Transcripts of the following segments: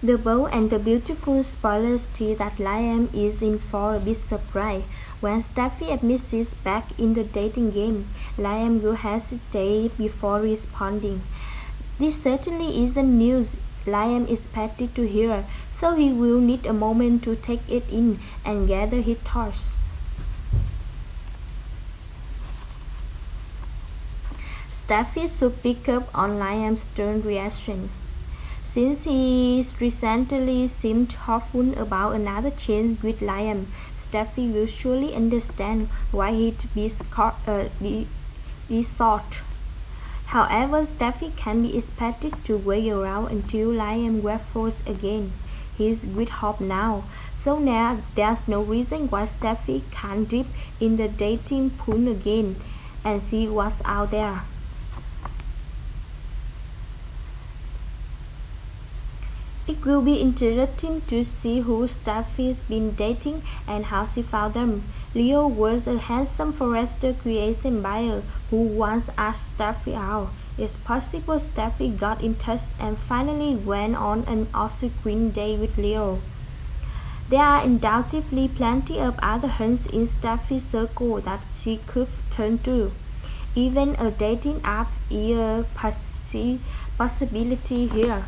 The Bold and the Beautiful spoilers see that Liam is in for a big surprise. When Steffy admits he's back in the dating game, Liam will hesitate before responding. This certainly isn't news Liam is expected to hear, so he will need a moment to take it in and gather his thoughts. Steffy should pick up on Liam's stern reaction. Since he recently seemed hopeful about another chance with Liam, Steffy will surely understand why he'd be, uh, sought. However, Steffy can be expected to wait around until Liam waffles again. He's with hope now, so now there's no reason why Steffy can't dip in the dating pool again and see what's out there. It will be interesting to see who Steffy's been dating and how she found them. Leo was a handsome Forrester creation buyer who once asked Steffy out. It's possible Steffy got in touch and finally went on an obsequious date with Leo. There are undoubtedly plenty of other hunts in Steffy's circle that she could turn to. Even a dating app is a possibility here.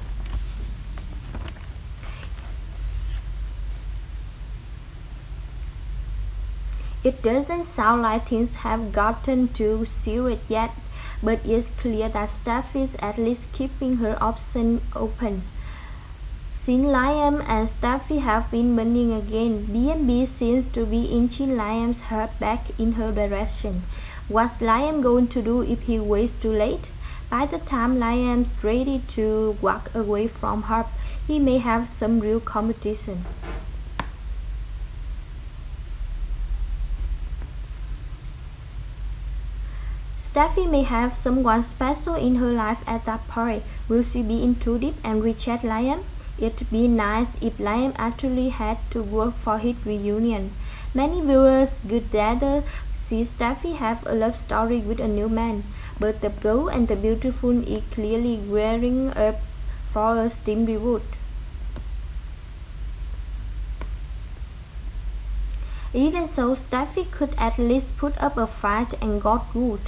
It doesn't sound like things have gotten too serious yet, but it's clear that Steffy is at least keeping her options open. Since Liam and Steffi have been bonding again, B&B seems to be inching Liam's heart back in her direction. What's Liam going to do if he waits too late? By the time Liam's ready to walk away from her, he may have some real competition. Steffy may have someone special in her life at that point. Will she be in too deep and reject Liam? It'd be nice if Liam actually had to work for his reunion. Many viewers would rather see Steffy have a love story with a new man, but the Bold and the Beautiful is clearly gearing up for a Steam reboot. Even so, Steffy could at least put up a fight and got good.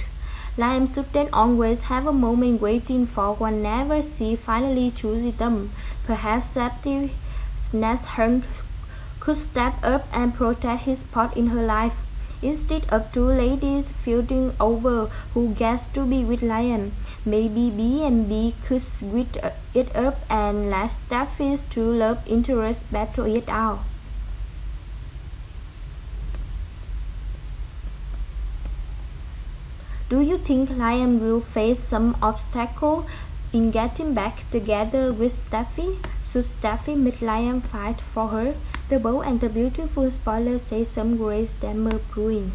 Liam shouldn't always have a moment waiting for whenever she finally chooses them. Perhaps Steffy Snatchhurst could step up and protect his spot in her life. Instead of two ladies feuding over who gets to be with Liam, maybe B&B could switch it up and let Steffy's two love interest battle it out. Do you think Liam will face some obstacle in getting back together with Steffy? Should Steffy make Liam fight for her? The Bold and the Beautiful spoiler say some great drama brewing.